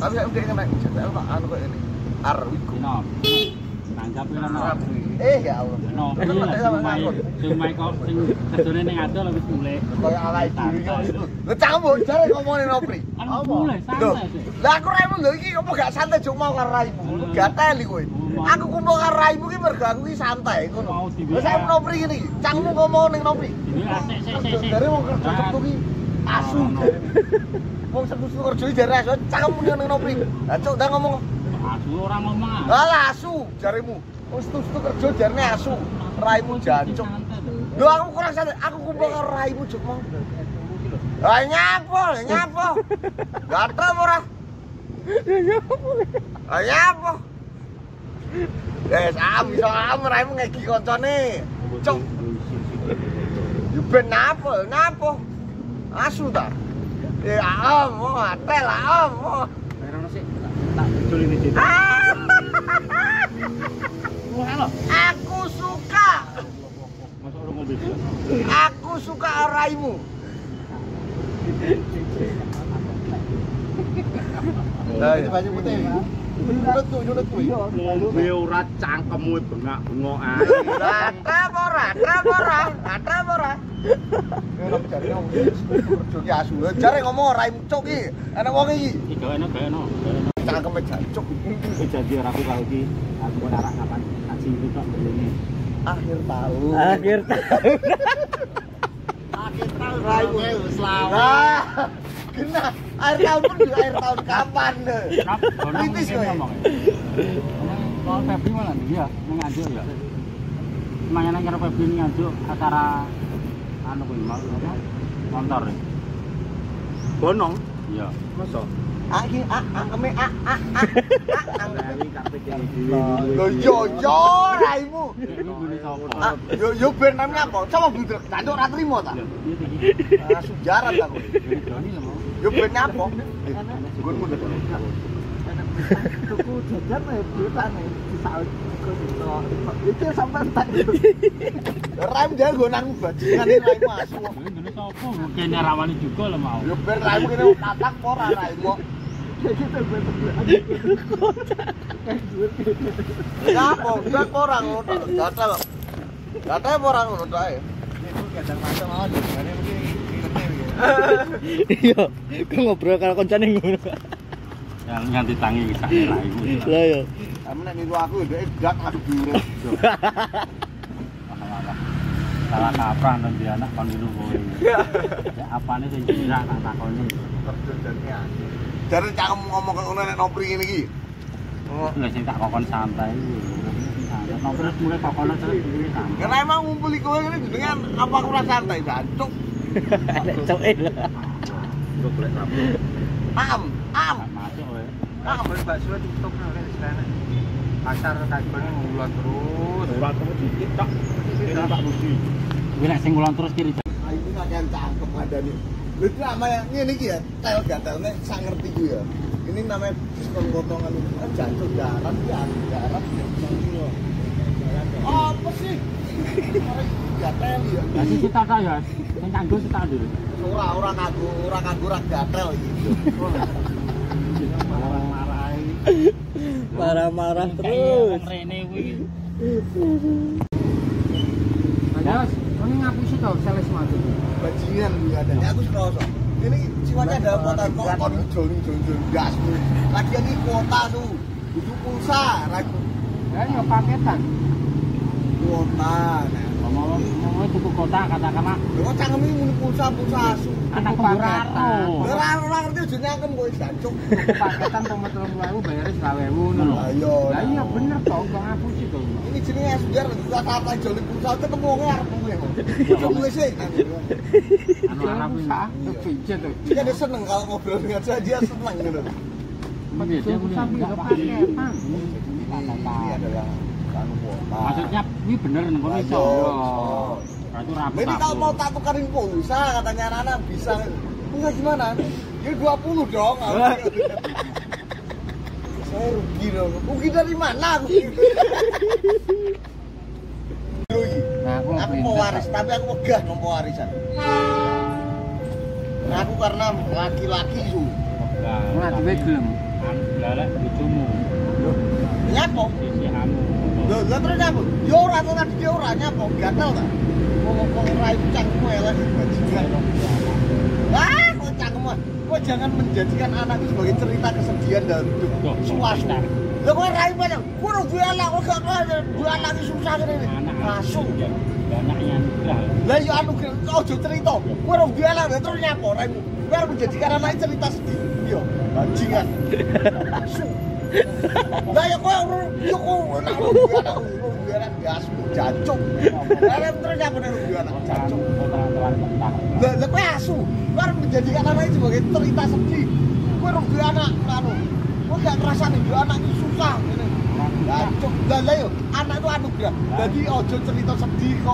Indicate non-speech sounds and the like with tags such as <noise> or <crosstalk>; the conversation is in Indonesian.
Tapi aku kayaknya naik jendela, Pak. Anu kok ini? Ar, wikum. Ini apa? Tanggap iki ono. Eh ya Allah. Ono. Sama Sumai, ngangkut. sumai kok sing kedone ning adol wis mulai. Ala iki itu. Lah cambuk jare ngomongin nopri. Kan mulai santai. Lah aku raimu lho iki apa gak santai juk mau karo raimu. Gatel iki kowe. Aku kumpul karo raimu ki mergo aku ki santai ngono. Lah saya nopri ngene iki. Cangmu ngomong ning nopri. Ini asik sik sik. Dari wong kerja Sabtu ki asu. Wong Sabtu kerja iki jare asu, cangkemmu ning nopri. Lah cuk ndang ngomong Asu ora ngomong. ah. Lah asu jaremu. Wis tustu kerja jarene asu. Raimu jancuk. Lho aku kurang santai, aku kumpul karo raimu juk mau. Lah nyapo, lah nyapo. Gatel ora? Lah nyapo. Eh, am iso am raimu ngeki koncone. Cuk, yo ben napa, napa? Asu ta? Eh, am, oh, atel, am, ini. <laughs> Aku suka, aku suka raimu. Nah, itu baju putih. Ora cangkemmu bengak-bengok ae. Apa ora? Ora? Ora? asu. Jare ngomong raimu cuk iki. Enak wong iki. Iki gawe gawe no. Cangkeme jancuk. Janji ora aku karo iki. Aku kok arak kapan kaji iki kok ngene. Akhir tahun. Akhir tahun. Akhir tahun raimu selamat. Kena akhir tahun pun juga akhir tahun kapan? Mungkin kowe. ngomong. Kalau Febri malah dia mengajuk ya. Semuanya nang karo Febri ngajuk acara anu kuwi mau motor. Bonong? Iya. Masa? Ah ah, ah angkeme ah ah ah ah, ah. yo yo raimu ah, yo yo ben nang apa? sapa budek jantuk ra trimo ta sujarat aku yo ben ngapa gunmu tetep tuku jajan eh, ae pitane eh, disaut. Itu sampai dia gue nang bajingan ini raimu asu. Ini sapa? Mungkin rawani juga lho mau. Yo ben raimu kene tatak ora kayak gitu gue Ngapa? Udah orang ngono. Gatel. Gatel apa orang ngono ta? iya gue ngobrol karo koncane ngono Yang nganti tangi sak lah iku. lah ya Kamu nek niru aku dhek dak aku diurus. <laughs> Salah kaprah nang dia anak kon niru kowe. Ya apane sing kira tak takoni. Dari cakem ngomong ke nek nopri ngene iki. Oh. Lah sing tak kokon santai. Nang terus mulai kokon terus santai. Karena emang ngumpuli kowe ngene jenengan apa aku ora santai jancuk. ada cowok Am, bakso nang pasar kaibane ngulon terus terus dikit tok. Kira Pak Budi. Kuwi nek sing ngulon terus kiri. Ah, kakean itu namanya ngene iki ya, tel gatel nek sak ngerti ku ya. Ini namanya diskon potongan ah, jancuk garam ya, garam ya. Apa sih? Gatel ya. Kita ta ya. Sing kanggo kita dulu. Ora ora kanggo ora kanggo ora gatel iki. Marah-marah terus Rene kuwi. Mas, ini ngapusi tau sales mati. Bajingan kuwi ada. Ya aku seroso. Ini sifatnya ada kuota kok kon joli joli joli gas. Lagi ini kuota tuh. Butuh pulsa, ragu Ya yo paketan. kuota. Nah, Tuku katakanlah cangkem iki asu. anak paketan. Ora ora ngerti ujung nyangkem kowe jancuk. paketan tong 30.000 bayare 20.000 ngono lho Lah iya. lah iya bener ngapusi Ini jenenge joli pulsa arep kowe. Kowe sih. Anu pijet Dia seneng kalau ngobrol dengan saya dia seneng gitu. Paketan. Ini adalah. Maksudnya ini bener kono iso. Ayo. Itu rapi. Ini kalau mau tak tukarin pulsa katanya anak-anak bisa. Enggak gimana? Ya 20 dong. <laughs> Saya rugi dong. Rugi dari mana aku? Rugi. nah aku Aku mau waris, tapi aku wegah nompo warisan. Aku karena laki-laki su. Ora duwe gelem. Anu lalek bojomu. Sisi kamu. Lho, lha terus nyapo? Yo ora ora nyapo, gatel ta. Wong-wong rai cangkemmu elek bajingan. Ah, kok cangkemmu. Kok jangan menjadikan anak itu sebagai cerita kesedihan dalam hidup. Loh, Suasana. Lha kok rai mana? Kok ora duwe anak, kok gak duwe anak susah ngene. Asu. Anaknya nugrah. Lah yo anu ojo cerita. Kowe ora duwe anak terus nyapo raimu. Kowe menjadikan anak cerita sedih. Yo, bajingan. <laughs> Asu. Lah ya ora yo ora duwe anak, ora duwe anak gasu jancuk. Lah terus ora duwe anak jancuk. Lah lah kowe asu. Arep menjadikan anak itu sebagai cerita sedih. Duwe anak anu. Kowe gak ngrasani duwe anak itu susah. Jancuk. Lah lah yo anak itu anugerah. Jadi ojo cerita sedih kok.